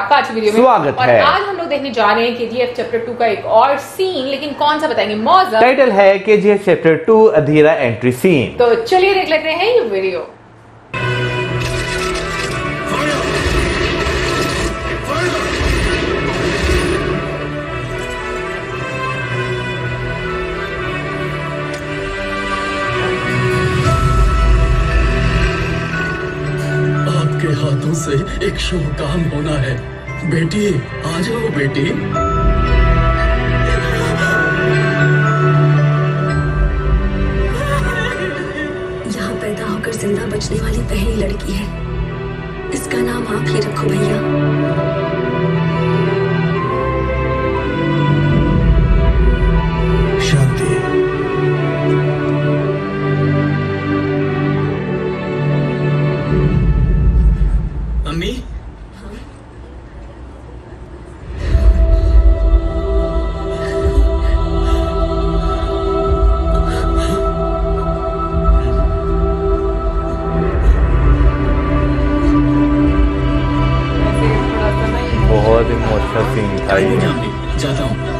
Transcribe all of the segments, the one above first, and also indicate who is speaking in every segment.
Speaker 1: आपका आज वीडियो में।
Speaker 2: स्वागत
Speaker 1: और
Speaker 2: है।
Speaker 1: आज हम लोग देखने जा रहे हैं केजीएफ चैप्टर टू का एक और सीन लेकिन कौन सा बताएँगे? मौजूद
Speaker 2: टाइटल है K G F chapter two Adheera entry scene
Speaker 1: तो चलिए देख लेते हैं ये वीडियो
Speaker 3: एक शुभ काम होना है। बेटी, आ जाओ बेटी।
Speaker 4: यहाँ पैदा होकर ज़िंदा बचने वाली पहली लड़की है। इसका नाम आप ही रखो भैया।
Speaker 2: बहुत इमोशनल सीन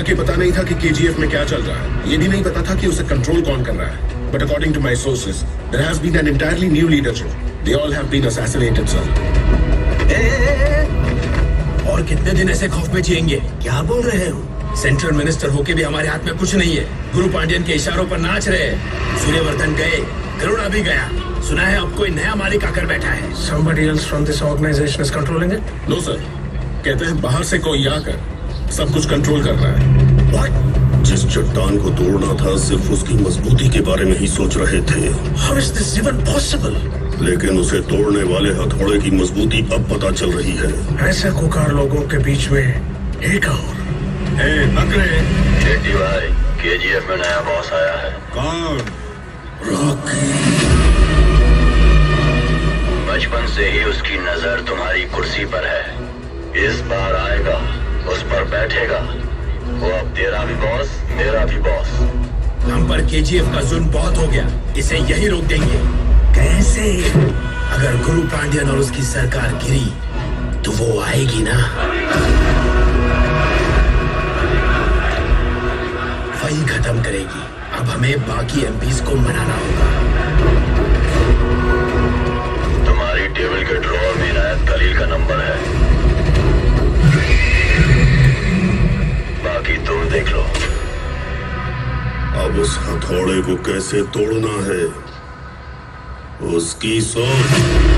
Speaker 5: तक ये पता नहीं था कि केजीएफ में क्या चल रहा है। ये भी नहीं पता था कि उसे कंट्रोल कौन कर रहा है। But according to my sources there has been an entirely new leadership they all have been assassinated sir
Speaker 3: और कितने दिन ऐसे खौफ में जिएँगे? क्या बोल रहे हो? सेंट्रल मिनिस्टर होके भी हमारे हाथ में कुछ नहीं है। गुरु पांडियन के इशारों पर नाच रहे हैं। सूर्यवर्धन गए करुणा भी गया। सुना है अब कोई नया मालिक आकर बैठा है।
Speaker 6: Somebody else from this organization is controlling it?
Speaker 5: No sir कहते हैं बाहर से कोई आकर सब कुछ कंट्रोल कर रहा है।
Speaker 3: What?
Speaker 7: जिस चट्टान को तोड़ना था सिर्फ़ उसकी मजबूती के बारे में ही सोच रहे थे।
Speaker 3: How is this even possible?
Speaker 7: लेकिन उसे तोड़ने वाले हथौड़े की मजबूती अब पता चल रही है।
Speaker 6: ऐसे कुकार लोगों के बीच में एक और।
Speaker 5: ए,
Speaker 7: शेट्टी भाई केजीएफ में नया बॉस आया है।
Speaker 5: कौन?
Speaker 7: बचपन से ही उसकी नज़र तुम्हारी कुर्सी पर है। इस बार आएगा। बैठेगा वो अब तेरा भी बॉस मेरा भी बॉस
Speaker 3: हम पर केजीएफ का जुल्म बहुत हो गया। इसे यही रोक देंगे। कैसे? अगर गुरु पांड्यन और उसकी सरकार गिरी तो वो आएगी ना? वही खत्म करेगी। अब हमें बाकी एमपीज को मनाना होगा।
Speaker 7: तुम्हारी टेबल के ड्रॉर में इनायत खलील का नंबर है। हथौड़े को कैसे तोड़ना है उसकी सोच.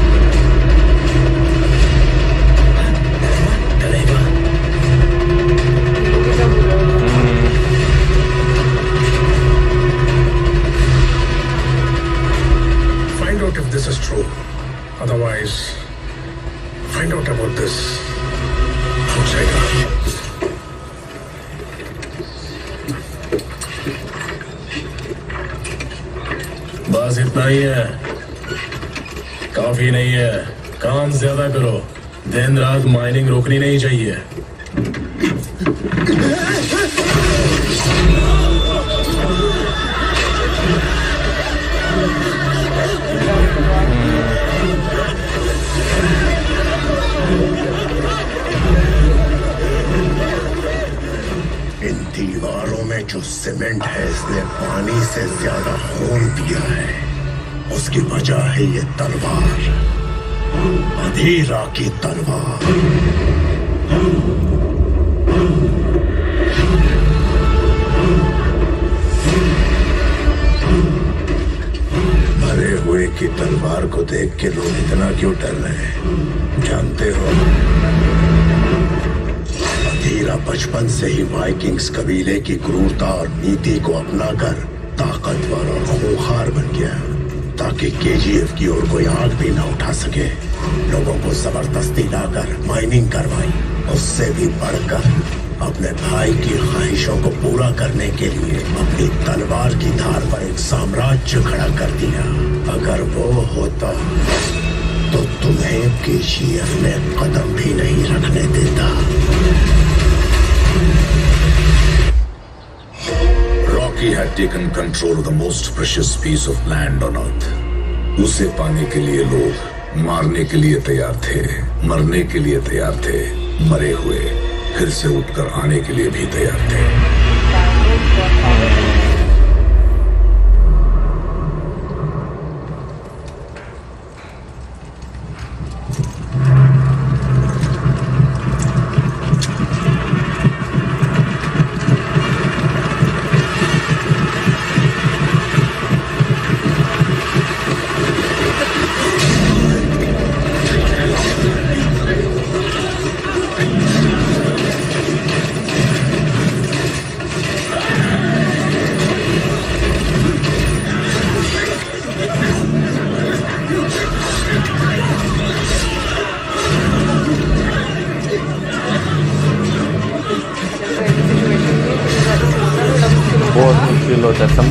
Speaker 6: Otherwise, find out about this outsider.
Speaker 3: इतना ही है काफ़ी नहीं है काम ज़्यादा करो दिन रात माइनिंग रोकनी नहीं चाहिए
Speaker 7: इन दीवारों में जो सीमेंट है, इसने पानी से ज़्यादा खून दिया है। उसकी वजह है ये तलवार। अधीरा की तलवार।
Speaker 2: मरे हुए की तलवार को देख के लोग इतना क्यों डर रहे हैं? जानते हो? अधीरा बचपन से ही वाइकिंग्स कबीले की क्रूरता और नीति को अपनाकर ताकतवर और खूंखार बन गया ताकि केजीएफ की ओर कोई आँख भी ना उठा सके। लोगों को ज़बरदस्ती लाकर माइनिंग करवाई, उससे भी बढ़कर। अपने भाई की ख्वाहिशों को पूरा करने के लिए अपनी तलवार की धार पर एक साम्राज्य खड़ा कर दिया। अगर वो होता तो तुम्हें केजीएफ में कदम भी नहीं रखने देता।
Speaker 8: Rocky had taken control of the most precious piece of land on earth. उसे पाने के लिए लोग मारने के लिए तैयार थे मरने के लिए तैयार थे मरे हुए फिर से उठकर आने के लिए भी तैयार थे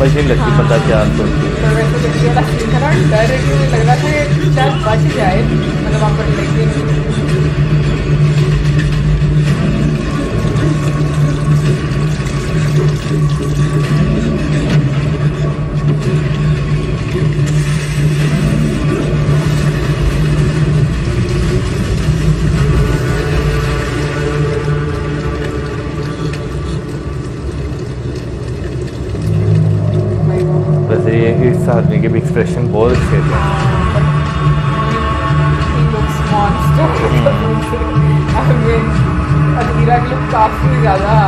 Speaker 1: मुश्किल लगती है। पता क्या सोच
Speaker 9: तो डर लग रहा था जाए मतलब
Speaker 1: आदमी के भी एक्सप्रेशन बहुत अच्छे थे।
Speaker 9: काफ़ी
Speaker 1: looks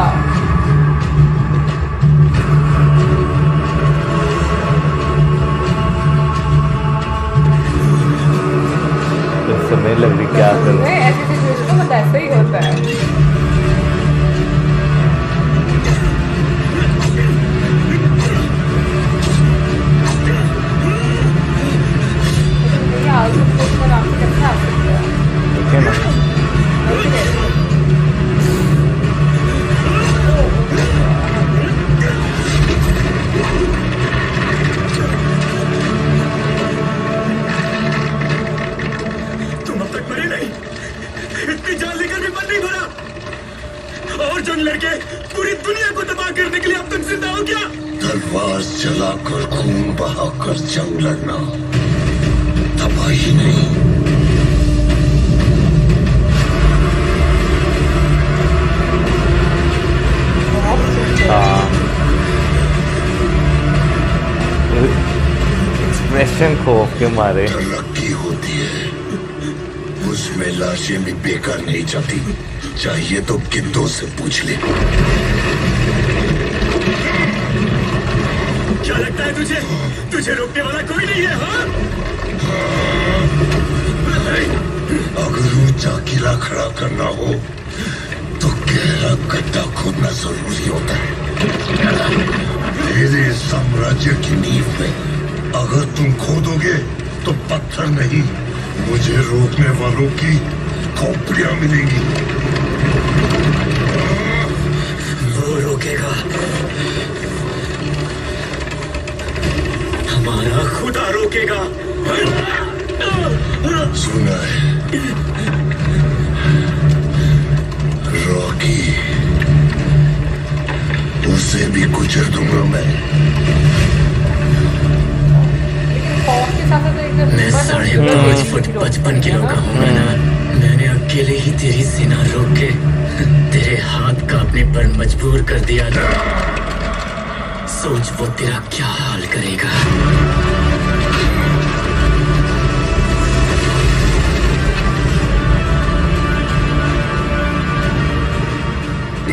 Speaker 1: एक्सप्रेशन खौफ के मारे?
Speaker 2: तरक्की होती है। उसमें लाशें भी बेकार नहीं जाती। चाहिए तो गिद्धों से पूछ ले।
Speaker 8: क्या लगता है तुझे? तुझे रोकने वाला कोई नहीं है हाँ?
Speaker 2: अगर ऊँचा किला खड़ा करना हो तो गहरा गड्ढा खोदना ज़रूरी होता है। मेरे साम्राज्य की नींव में अगर तुम खोदोगे तो पत्थर नहीं। मुझे रोकने वालों की खोपड़ियाँ मिलेंगी।
Speaker 8: वो रोकेगा। हमारा खुदा रोकेगा।
Speaker 2: सुना है। रॉकी उसे भी गुजर दूँगा मैं
Speaker 9: खौफ के साथ साथ एक
Speaker 3: मैं साढ़े पाँच फुट पचपन किलो का हूँ ना मैंने अकेले ही तेरी सीना रोक के तेरे हाथ कांपने पर मजबूर कर दिया। था सोच वो तेरा क्या हाल करेगा।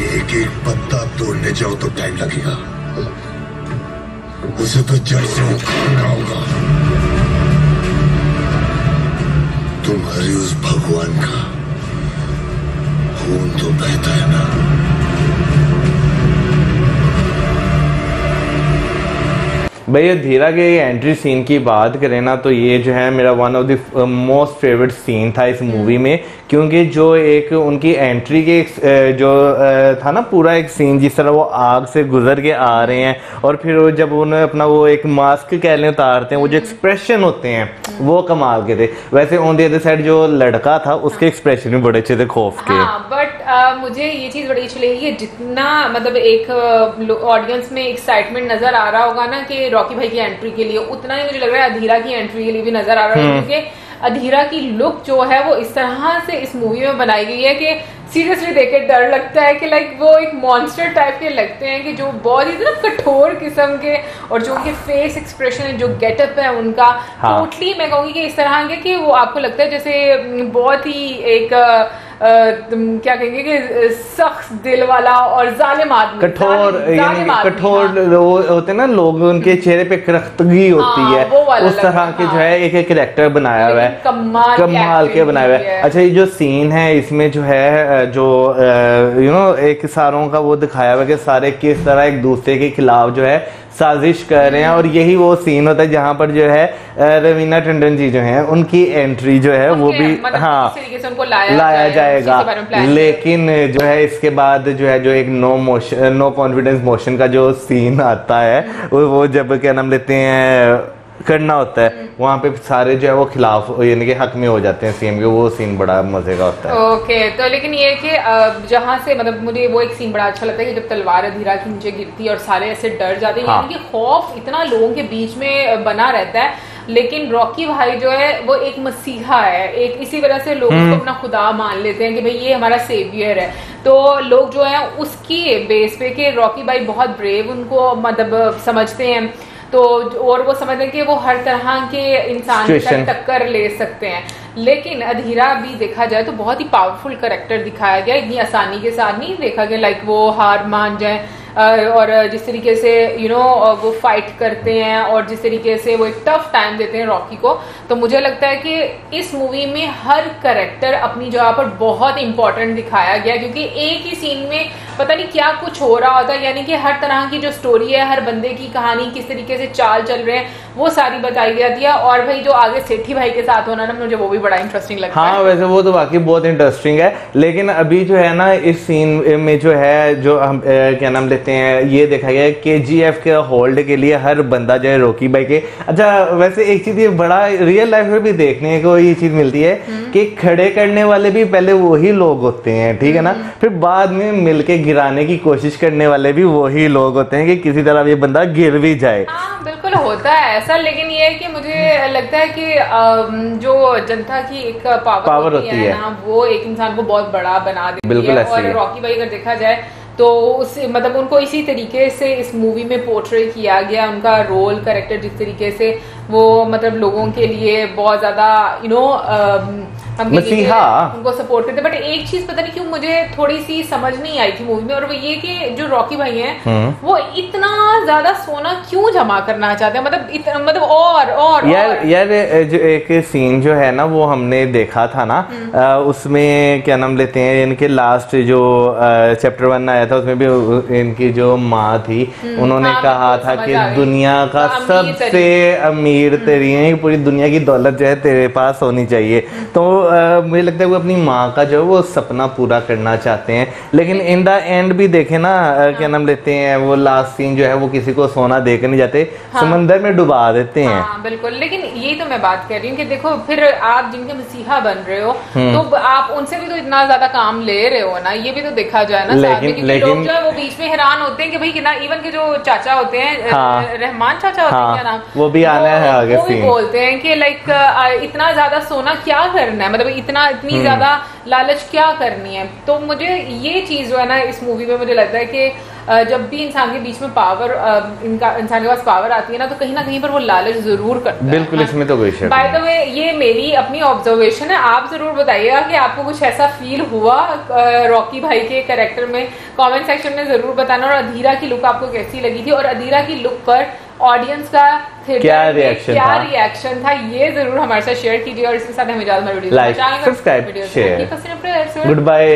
Speaker 2: एक एक पत्ता तोड़ने जाओ तो टाइम लगेगा। उसे तो जड़ से उखाड़ना होगा।
Speaker 7: अरे उस भगवान का खून तो बहता है ना।
Speaker 2: भैया धीरा के एंट्री सीन की बात करें ना तो ये जो है मेरा one of the most favourite scene था इस मूवी में। क्योंकि जो एक उनकी एंट्री के जो था ना पूरा एक सीन जिस तरह वो आग से गुजर के आ रहे हैं और फिर वो जब उन्हें अपना वो एक मास्क कह लें उतारते हैं वो जो एक्सप्रेशन होते हैं वो कमाल के थे। वैसे ऑन दी अदर साइड जो लड़का था उसके एक्सप्रेशन भी बड़े अच्छे थे खौफ के।
Speaker 1: हाँ बट मुझे ये चीज़ बड़ी अच्छी लगी कि जितना मतलब एक ऑडियंस में एक्साइटमेंट नज़र आ रहा होगा ना कि रॉकी भाई की एंट्री के लिए उतना ही मुझे लग रहा है अधीरा की एंट्री के लिए भी नज़र आ रहा है क्योंकि अधीरा की लुक जो है वो इस तरह से इस मूवी में बनाई गई है कि सीरियसली देख के डर लगता है कि लाइक वो एक मॉन्स्टर टाइप के लगते हैं कि जो बहुत ही ना कठोर किस्म के और जो उनके फेस एक्सप्रेशन है जो गेटअप है उनका टोटली हाँ। मैं कहूँगी कि इस तरह के कि वो आपको लगता है जैसे बहुत ही एक क्या कहेंगे कि सख्त दिल वाला और जालिम आदमी
Speaker 2: कठोर यानी कठोर
Speaker 1: हाँ।
Speaker 2: होते ना लोग उनके चेहरे पे करख्तगी होती
Speaker 1: हाँ,
Speaker 2: है उस तरह के
Speaker 1: है,
Speaker 2: जो है एक एक करेक्टर बनाया हुआ है
Speaker 1: कमाल
Speaker 2: कमाल के बनाया हुआ है
Speaker 1: है।
Speaker 2: अच्छा ये जो सीन है इसमें जो है जो यू नो एक सारों का वो दिखाया हुआ है कि सारे किस तरह एक दूसरे के खिलाफ जो है साजिश कर रहे हैं और यही वो सीन होता है जहाँ पर जो है रवीना टंडन जी जो है उनकी एंट्री जो है वो भी
Speaker 1: मतलब
Speaker 2: हाँ
Speaker 1: लाया
Speaker 2: लाया जाएगा। लेकिन जो है इसके बाद जो है जो एक no motion no confidence motion का जो सीन आता है वो जब क्या नाम लेते हैं करना होता है। वहाँ पे सारे जो है वो खिलाफ यानी कि हक में हो जाते हैं सीएम के। वो सीन बड़ा मज़े का होता है।
Speaker 1: ओके तो लेकिन ये कि जहाँ से मतलब मुझे वो एक सीन बड़ा अच्छा लगता है कि जब तलवार अधीरा के नीचे गिरती है और सारे ऐसे डर जाते हैं।
Speaker 2: हाँ।
Speaker 1: यानी कि खौफ इतना लोगों के बीच में बना रहता है। लेकिन रॉकी भाई जो है वो एक मसीहा है। एक इसी वजह से लोग उसको अपना खुदा मान लेते हैं कि भाई ये हमारा सेवियर है। तो लोग जो है उसकी बेस पे कि रॉकी भाई बहुत ब्रेव उनको मतलब समझते हैं। तो और वो समझते हैं कि वो हर तरह के इंसान से टक्कर ले सकते हैं। लेकिन अधीरा भी देखा जाए तो बहुत ही पावरफुल करेक्टर दिखाया गया इतनी आसानी के साथ नहीं देखा गया लाइक वो हार मान जाए। और जिस तरीके से यू you नो know, वो फाइट करते हैं और जिस तरीके से वो एक टफ टाइम देते हैं रॉकी को तो मुझे लगता है कि इस मूवी में हर करेक्टर अपनी जगह पर बहुत इंपॉर्टेंट दिखाया गया क्योंकि एक ही सीन में पता नहीं क्या कुछ हो रहा होता है यानी कि हर तरह की जो स्टोरी है हर बंदे की कहानी किस तरीके से चाल चल रहे हैं वो सारी बताई जाती है और भाई जो आगे सेठी भाई के साथ होना ना मुझे वो भी बड़ा इंटरेस्टिंग लगता
Speaker 2: हाँ
Speaker 1: है।
Speaker 2: वैसे वो तो बाकी बहुत इंटरेस्टिंग है लेकिन अभी जो है ना इस सीन में जो है जो हम क्या नाम लेते हैं। ये देखा गया के जी एफ़ के होल्ड के लिए हर बंदा जो है रोकी भाई के। अच्छा वैसे एक चीज़ ये बड़ा रियल लाइफ में भी देखने को ये चीज़ मिलती है कि खड़े करने वाले भी पहले वही लोग होते हैं ठीक है ना? फिर बाद में मिलके गिराने की कोशिश करने वाले भी वही लोग होते हैं कि किसी तरह ये बंदा गिर भी जाए।
Speaker 1: हाँ बिल्कुल होता है ऐसा लेकिन ये है कि मुझे लगता है कि जो जनता की एक पावर,
Speaker 2: पावर
Speaker 1: होती,
Speaker 2: होती
Speaker 1: है,
Speaker 2: है।
Speaker 1: ना वो एक इंसान को बहुत बड़ा बना देती
Speaker 2: बिल्कुल
Speaker 1: है।
Speaker 2: ऐसे
Speaker 1: और रॉकी भाई अगर देखा जाए तो उस मतलब उनको इसी तरीके से इस मूवी में पोर्ट्रे किया गया, उनका रोल करेक्टर जिस तरीके से वो मतलब लोगों के लिए बहुत ज़्यादा यू नो कि
Speaker 2: मसीहा।
Speaker 1: उनको सपोर्ट करते बट एक चीज़ पता नहीं क्यों मुझे थोड़ी सी समझ नहीं आई थी मूवी में और वो ये कि जो रॉकी भाई हैं
Speaker 2: हम्म।
Speaker 1: वो इतना ज़्यादा सोना क्यों जमा करना चाहते हैं मतलब इत, मतलब और और
Speaker 2: यार
Speaker 1: और।
Speaker 2: यार जो एक सीन जो है ना वो हमने देखा था ना
Speaker 1: हम्म।
Speaker 2: उसमें क्या नाम लेते हैं इनके लास्ट जो चैप्टर वन आया था उसमें भी इनकी जो माँ थी उन्होंने
Speaker 1: हाँ,
Speaker 2: कहा था
Speaker 1: समझ
Speaker 2: कि दुनिया का सबसे अमीर तरीन पूरी दुनिया की दौलत जो है तेरे पास होनी चाहिए तो मुझे लगता है वो अपनी माँ का जो है वो सपना पूरा करना चाहते हैं। लेकिन इन द एंड भी देखे ना अ, क्या नाम लेते हैं वो लास्ट सीन जो है वो किसी को सोना देकर नहीं जाते हाँ। समंदर में डुबा देते हैं।
Speaker 1: हाँ बिल्कुल। लेकिन यही तो मैं बात कर रही हूँ कि देखो फिर आप जिनके मसीहा बन रहे हो
Speaker 2: हम्म।
Speaker 1: तो आप उनसे भी तो इतना ज़्यादा काम ले रहे हो ना ये भी तो देखा जाए ना
Speaker 2: लेकिन- लेकिन-
Speaker 1: लोग जो है वो बीच में हैरान होते हैं कि भाई कितना इवन के जो चाचा होते हैं
Speaker 2: हाँ।
Speaker 1: रहमान चाचा होते
Speaker 2: हाँ,
Speaker 1: हैं। क्या नाम?
Speaker 2: वो भी आना है आगे
Speaker 1: बोलते हैं कि लाइक इतना ज़्यादा सोना क्या करना है? मतलब इतना
Speaker 2: हम्म।
Speaker 1: इतनी ज़्यादा लालच क्या करनी है? तो मुझे ये चीज़ जो है ना इस मूवी में मुझे लगता है कि जब भी इंसान के बीच में पावर इनका इंसान के पास पावर आती है ना तो कहीं ना कहीं पर वो लालच ज़रूर करता है।
Speaker 2: बिल्कुल इसमें तो कोई
Speaker 1: बाय द वे ये मेरी अपनी ऑब्जर्वेशन है। आप ज़रूर बताइएगा कि आपको कुछ ऐसा फील हुआ रॉकी भाई के कैरेक्टर में? कमेंट सेक्शन में ज़रूर बताना और अधीरा की लुक आपको कैसी लगी थी? और अधीरा की लुक पर ऑडियंस का
Speaker 2: क्या रिएक्शन
Speaker 1: क्या रिएक्शन था ये ज़रूर हमारे साथ शेयर कीजिए और इसके साथ हमें ज़्यादा
Speaker 2: गुड बाय